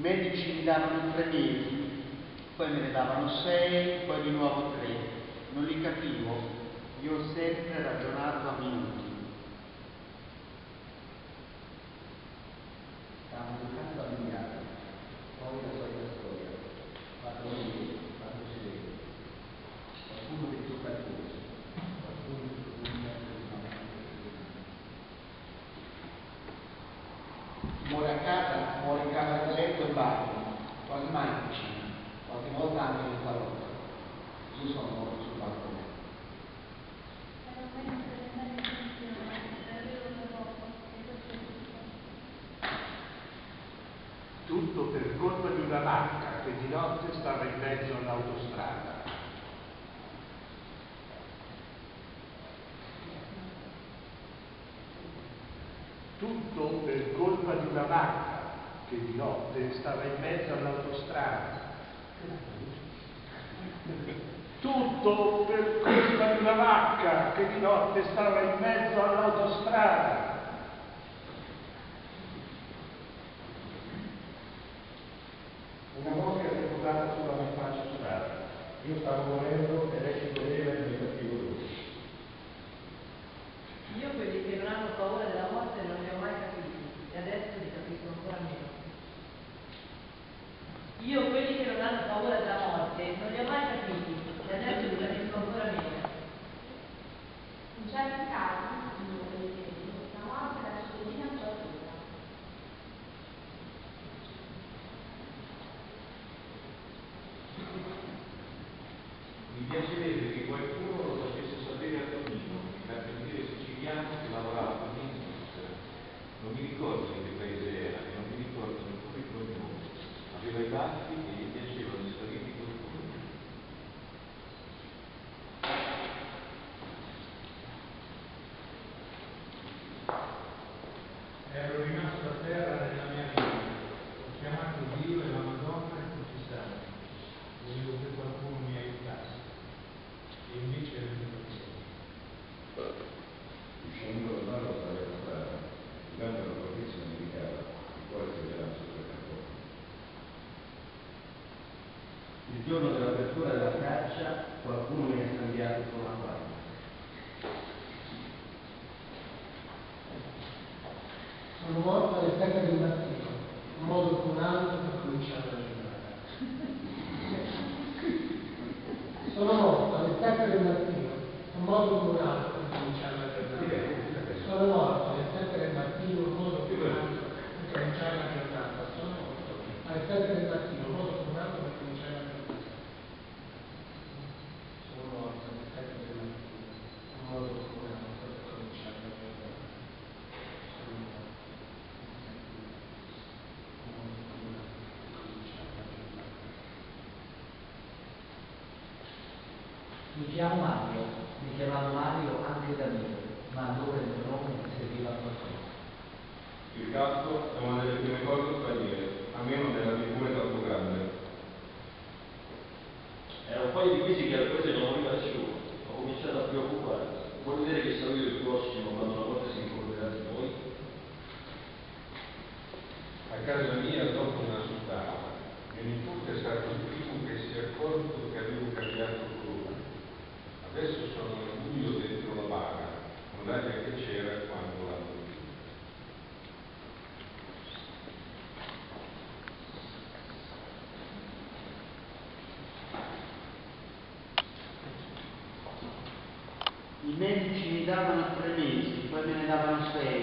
medici mi davano tre mesi, poi me ne davano sei, poi di nuovo tre. Non li capivo, io ho sempre ragionato a minuti. Stavamo giocando a biliardo, poi la solita storia, fatto lì, fatto sedere. Qualcuno che tocca il polso, qualcuno che tocca il Chi muore casa, in camera da letto e bagno, quasi mai in cucina, qualche volta anche nel salotto. Io sono sul balcone. Tutto per colpa di una vacca che di notte stava in mezzo all'autostrada. Tutto per colpa di una vacca che di notte stava in mezzo all'autostrada. Tutto per colpa di una vacca che di notte stava in mezzo all'autostrada. Una mosca si è posata sulla mia faccia strada. Io stavo morendo e lei si godeva il mio cattivo dolore. Io quelli che non hanno paura della morte non li ho mai capiti e adesso li capisco ancora meno. Io quelli che non hanno paura della morte non li ho mai capiti e adesso li capisco ancora meno. In certi casi, in quelli che la morte la cittadina qualcosa. Mi piacerebbe che qualcuno lo facesse sapere a Tonino, il carpentiere siciliano che lavorava con in Svizzera. Non mi ricordo di che paese era e non mi ricordo neppure il cognome. Aveva i baffi e gli piacevano gli spaghetti col pollo. Ero rimasto a terra nella mia vita. Ho chiamato Dio e la Madonna e tutti i santi. Volevo che qualcuno mi aiutasse. E invece è venuto fuori. Uscendo dal mare attraverso la strada, durante la fortezza militare, il quale si era sotto il capo. Il giorno dell'apertura della caccia qualcuno mi ha scambiato con la guardia. Sono morto alle 7 del mattino, in modo che un altro per cominciare la giornata. Sono morto alle 7 del mattino, in modo che un altro per cominciare la giornata. Sono morto alle 7 del mattino, in modo che un altro per cominciare la giornata. Sono morto alle 7 del mattino, in modo che un altro per cominciare la giornata. Sono morto alle 7 del mattino, in modo che un altro per cominciare la giornata. Sono morto. Mi chiamo Mario, mi chiamavo Mario anche da me, ma allora il mio nome serviva a qualcosa. Il casco è una delle prime cose straniere, a meno della figura troppo grande. Era un paio di mesi che al paese non veniva nessuno. Ho cominciato a preoccuparmi. Vuol dire che sarò io il prossimo quando la morte si ricorderà di noi? A casa mia, dopo una sottata, mio nipote è stato il primo che si è accorto Adesso sono al buio dentro la bara, con l'aria che c'era quando l'hanno chiusa. I medici mi davano tre mesi, poi me ne davano sei,